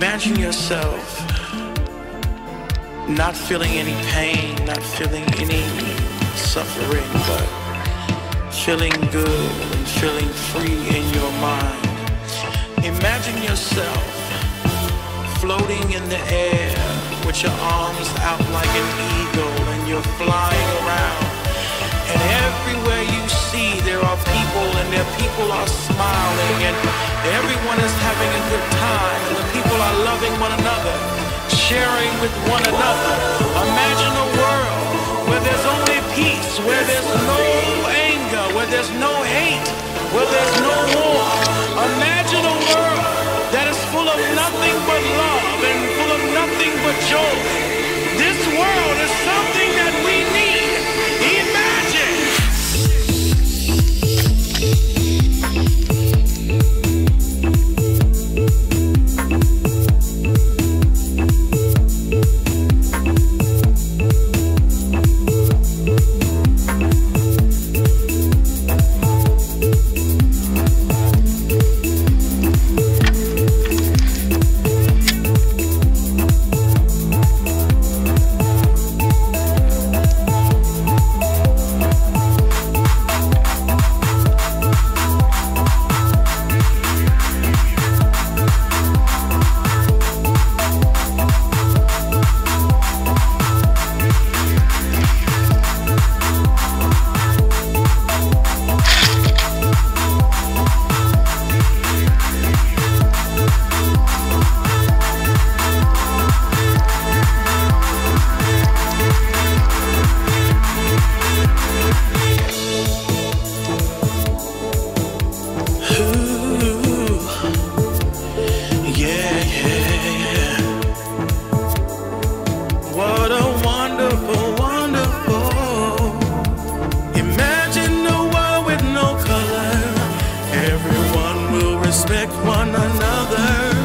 yourself not feeling any pain, not feeling any suffering, but feeling good and feeling free in your mind. Imagine yourself floating in the air with your arms out like an eagle and you're flying around. And everywhere you see, there are people and their people are smiling and everyone sharing with one another. Imagine a world where there's only peace, where there's no anger, where there's no hate, where there's no war. respect one another.